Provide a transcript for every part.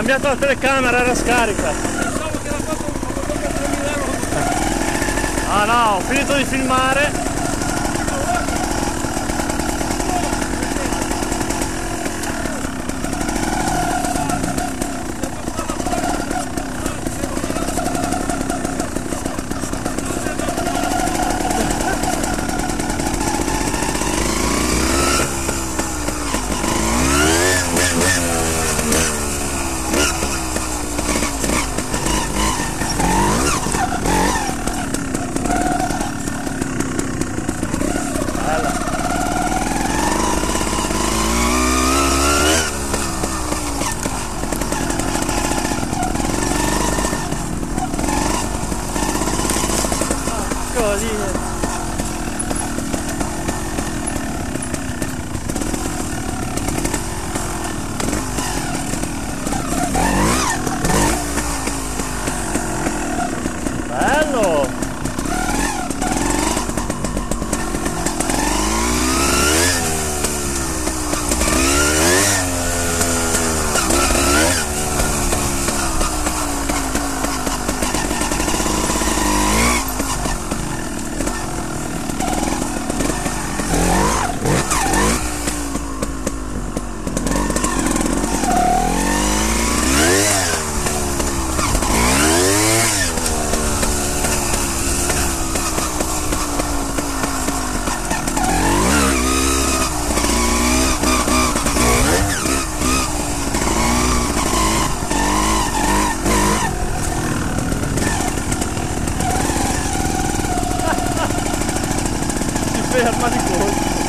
cambiato la telecamera, era scarica. Pensavo che era fatto un 3.000 euro. Ah no, ho finito di filmare. 谢谢。Oh.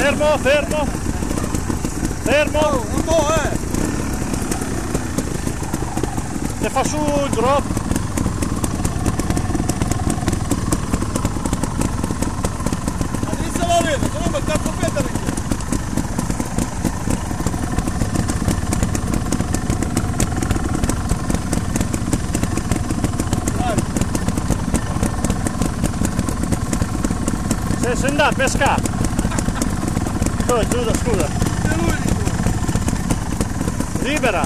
Fermo, fermo. Fermo. Un po', eh! Te fa su il drop. Lo vedo, se no mi cazzo peta lì. Se sei andato a pescare. Scusa, scusa, scusa. Libera.